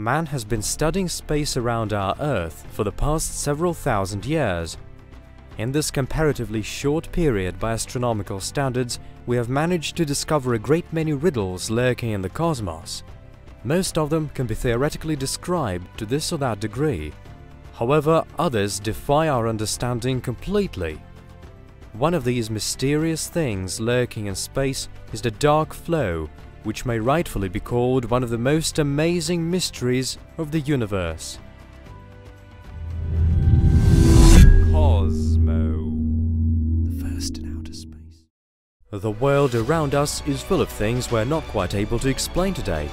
Man has been studying space around our Earth for the past several thousand years. In this comparatively short period by astronomical standards, we have managed to discover a great many riddles lurking in the cosmos. Most of them can be theoretically described to this or that degree. However, others defy our understanding completely. One of these mysterious things lurking in space is the dark flow, which may rightfully be called one of the most amazing mysteries of the universe. Kosmo. The first in outer space. The world around us is full of things we're not quite able to explain today.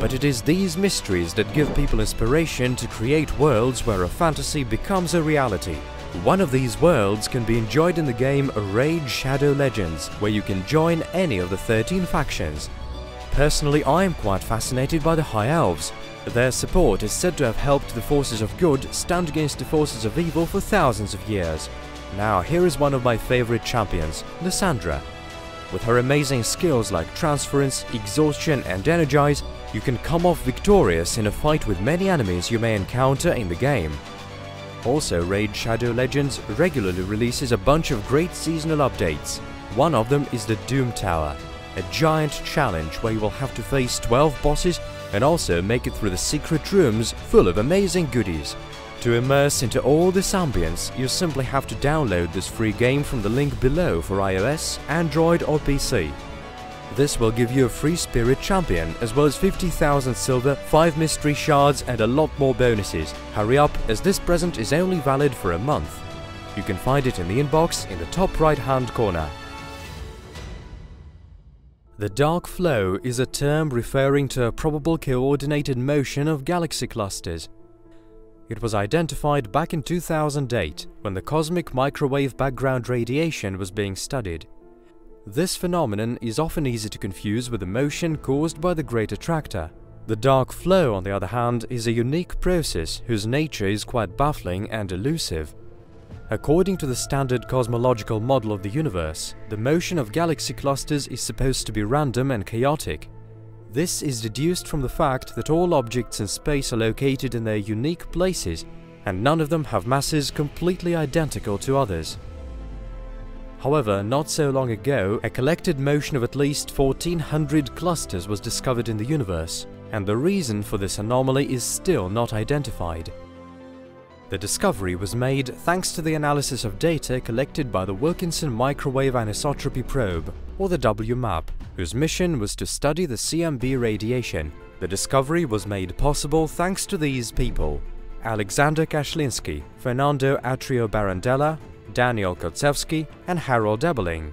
But it is these mysteries that give people inspiration to create worlds where a fantasy becomes a reality. One of these worlds can be enjoyed in the game Raid Shadow Legends, where you can join any of the 13 factions. Personally, I am quite fascinated by the High Elves. Their support is said to have helped the forces of good stand against the forces of evil for thousands of years. Now, here is one of my favorite champions, Lyssandra. With her amazing skills like Transference, Exhaustion and Energize, you can come off victorious in a fight with many enemies you may encounter in the game. Also, Raid Shadow Legends regularly releases a bunch of great seasonal updates. One of them is the Doom Tower, a giant challenge where you will have to face 12 bosses and also make it through the secret rooms full of amazing goodies. To immerse into all this ambience, you simply have to download this free game from the link below for iOS, Android or PC. This will give you a free Spirit Champion, as well as 50,000 silver, 5 mystery shards and a lot more bonuses. Hurry up, as this present is only valid for a month. You can find it in the inbox in the top right hand corner. The dark flow is a term referring to a probable coordinated motion of galaxy clusters. It was identified back in 2008 when the cosmic microwave background radiation was being studied. This phenomenon is often easy to confuse with the motion caused by the Great Attractor. The dark flow, on the other hand, is a unique process whose nature is quite baffling and elusive. According to the standard cosmological model of the universe, the motion of galaxy clusters is supposed to be random and chaotic. This is deduced from the fact that all objects in space are located in their unique places, and none of them have masses completely identical to others. However, not so long ago, a collected motion of at least 1400 clusters was discovered in the universe, and the reason for this anomaly is still not identified. The discovery was made thanks to the analysis of data collected by the Wilkinson Microwave Anisotropy Probe, or the WMAP, whose mission was to study the CMB radiation. The discovery was made possible thanks to these people Alexander Kashlinsky, Fernando Atrio Barandela, Daniel Kocevski and Harald Ebeling.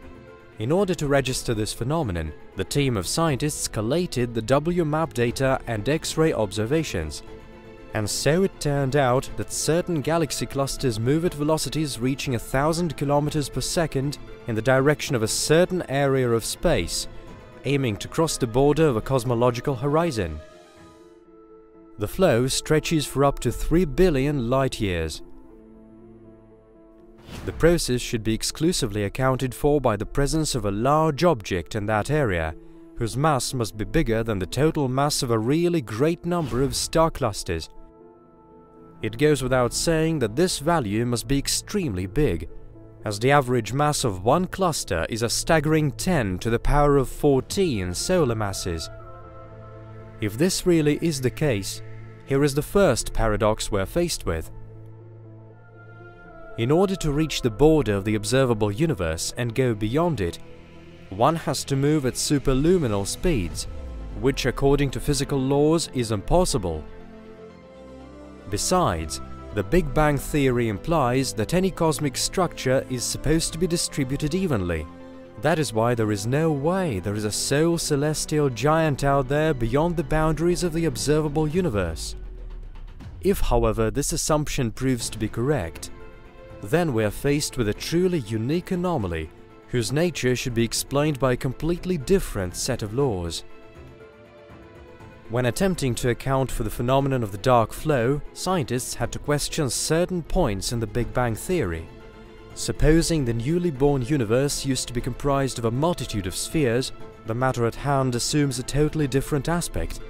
In order to register this phenomenon, the team of scientists collated the WMAP data and X-ray observations. And so it turned out that certain galaxy clusters move at velocities reaching a thousand kilometers per second in the direction of a certain area of space, aiming to cross the border of a cosmological horizon. The flow stretches for up to 3 billion light years, the process should be exclusively accounted for by the presence of a large object in that area, whose mass must be bigger than the total mass of a really great number of star clusters. It goes without saying that this value must be extremely big, as the average mass of one cluster is a staggering 10 to the power of 14 solar masses. If this really is the case, here is the first paradox we're faced with. In order to reach the border of the observable universe and go beyond it, one has to move at superluminal speeds, which according to physical laws is impossible. Besides, the Big Bang theory implies that any cosmic structure is supposed to be distributed evenly. That is why there is no way there is a sole celestial giant out there beyond the boundaries of the observable universe. If, however, this assumption proves to be correct, then we are faced with a truly unique anomaly whose nature should be explained by a completely different set of laws. When attempting to account for the phenomenon of the dark flow, scientists had to question certain points in the Big Bang theory. Supposing the newly born universe used to be comprised of a multitude of spheres, the matter at hand assumes a totally different aspect.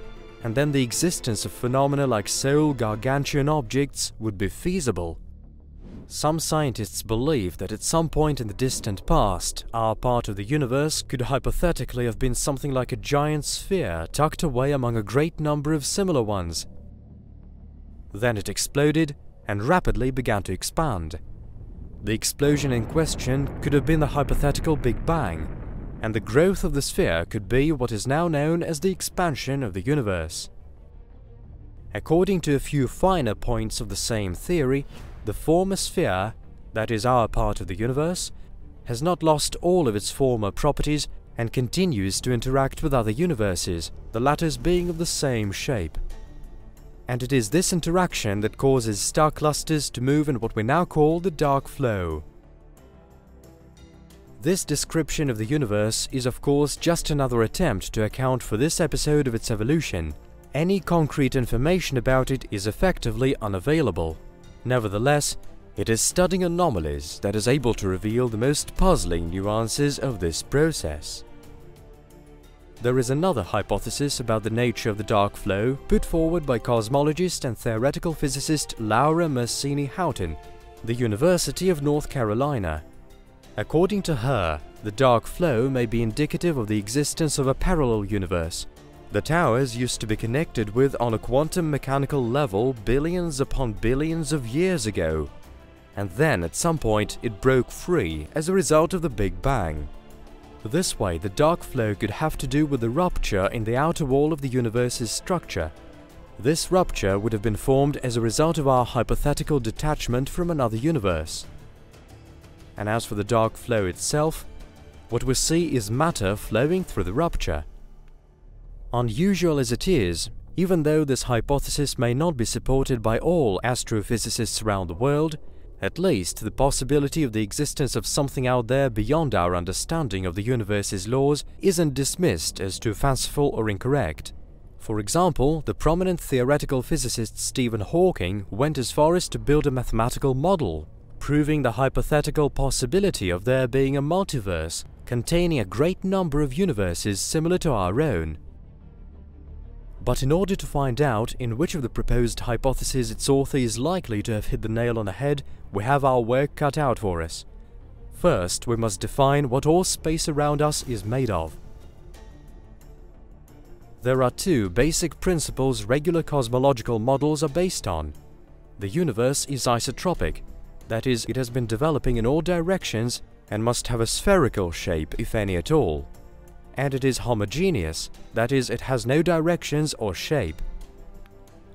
and then the existence of phenomena like Solar gargantuan objects would be feasible. Some scientists believe that at some point in the distant past, our part of the universe could hypothetically have been something like a giant sphere tucked away among a great number of similar ones. Then it exploded and rapidly began to expand. The explosion in question could have been the hypothetical Big Bang, and the growth of the sphere could be what is now known as the expansion of the universe. According to a few finer points of the same theory, the former sphere, that is our part of the universe, has not lost all of its former properties and continues to interact with other universes, the latters being of the same shape. And it is this interaction that causes star clusters to move in what we now call the dark flow. This description of the universe is of course just another attempt to account for this episode of its evolution. Any concrete information about it is effectively unavailable. Nevertheless, it is studying anomalies that is able to reveal the most puzzling nuances of this process. There is another hypothesis about the nature of the dark flow put forward by cosmologist and theoretical physicist Laura Mersini Houghton, the University of North Carolina. According to her, the dark flow may be indicative of the existence of a parallel universe. The towers used to be connected with on a quantum mechanical level billions upon billions of years ago, and then at some point it broke free as a result of the Big Bang. This way, the dark flow could have to do with the rupture in the outer wall of the universe's structure. This rupture would have been formed as a result of our hypothetical detachment from another universe. And as for the dark flow itself, what we see is matter flowing through the rupture. Unusual as it is, even though this hypothesis may not be supported by all astrophysicists around the world, at least the possibility of the existence of something out there beyond our understanding of the universe's laws isn't dismissed as too fanciful or incorrect. For example, the prominent theoretical physicist Stephen Hawking went as far as to build a mathematical model proving the hypothetical possibility of there being a multiverse containing a great number of universes similar to our own. But in order to find out in which of the proposed hypotheses its author is likely to have hit the nail on the head, we have our work cut out for us. First, we must define what all space around us is made of. There are two basic principles regular cosmological models are based on. The universe is isotropic, that is, it has been developing in all directions and must have a spherical shape, if any at all. And it is homogeneous, that is, it has no directions or shape.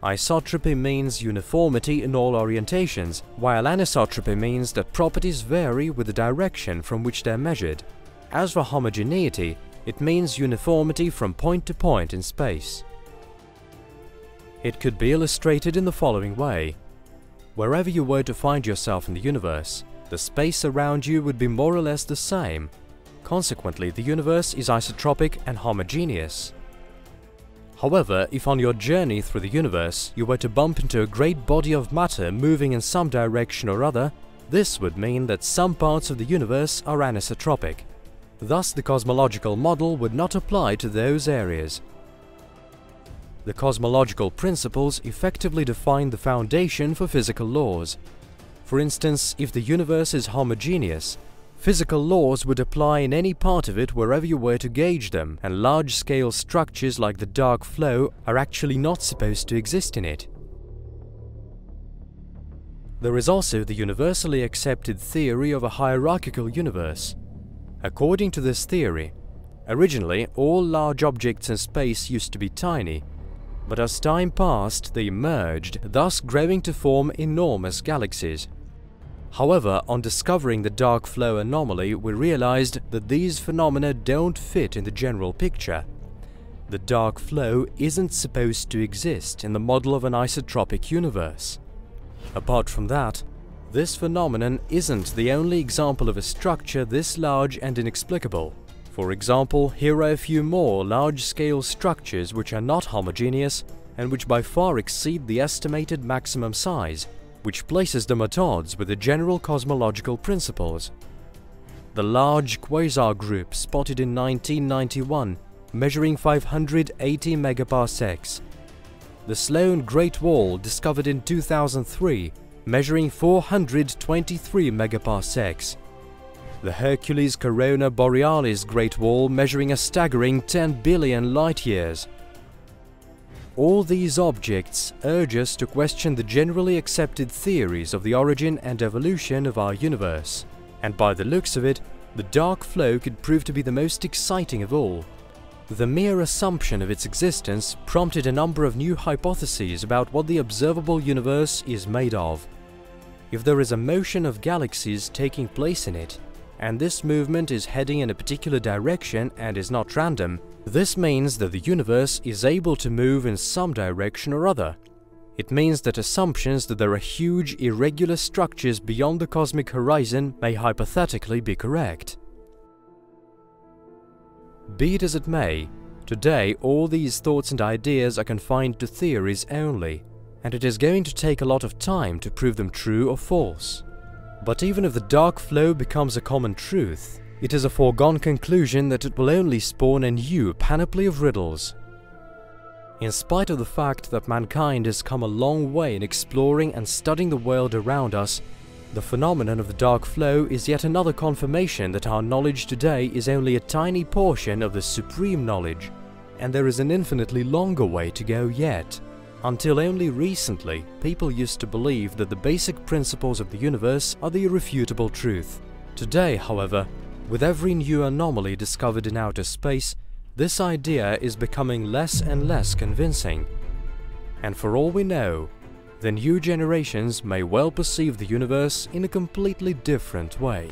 Isotropy means uniformity in all orientations, while anisotropy means that properties vary with the direction from which they are measured. As for homogeneity, it means uniformity from point to point in space. It could be illustrated in the following way. Wherever you were to find yourself in the universe, the space around you would be more or less the same. Consequently, the universe is isotropic and homogeneous. However, if on your journey through the universe you were to bump into a great body of matter moving in some direction or other, this would mean that some parts of the universe are anisotropic. Thus, the cosmological model would not apply to those areas. The cosmological principles effectively define the foundation for physical laws. For instance, if the universe is homogeneous, physical laws would apply in any part of it wherever you were to gauge them, and large-scale structures like the dark flow are actually not supposed to exist in it. There is also the universally accepted theory of a hierarchical universe. According to this theory, originally all large objects in space used to be tiny, but as time passed they merged, thus growing to form enormous galaxies. However, on discovering the dark flow anomaly, we realized that these phenomena don't fit in the general picture. The dark flow isn't supposed to exist in the model of an isotropic universe. Apart from that, this phenomenon isn't the only example of a structure this large and inexplicable. For example, here are a few more large-scale structures which are not homogeneous and which by far exceed the estimated maximum size, which places them at odds with the general cosmological principles. The large quasar group spotted in 1991, measuring 580 megaparsecs, the Sloan Great Wall discovered in 2003, measuring 423 megaparsecs. The Hercules Corona Borealis Great Wall measuring a staggering 10 billion light-years. All these objects urge us to question the generally accepted theories of the origin and evolution of our universe. And by the looks of it, the dark flow could prove to be the most exciting of all. The mere assumption of its existence prompted a number of new hypotheses about what the observable universe is made of. If there is a motion of galaxies taking place in it, and this movement is heading in a particular direction and is not random, this means that the universe is able to move in some direction or other. It means that assumptions that there are huge irregular structures beyond the cosmic horizon may hypothetically be correct. Be it as it may, today all these thoughts and ideas are confined to theories only, and it is going to take a lot of time to prove them true or false. But even if the dark flow becomes a common truth, it is a foregone conclusion that it will only spawn a new panoply of riddles. In spite of the fact that mankind has come a long way in exploring and studying the world around us, the phenomenon of the dark flow is yet another confirmation that our knowledge today is only a tiny portion of the supreme knowledge, and there is an infinitely longer way to go yet. Until only recently, people used to believe that the basic principles of the universe are the irrefutable truth. Today, however, with every new anomaly discovered in outer space, this idea is becoming less and less convincing. And for all we know, the new generations may well perceive the universe in a completely different way.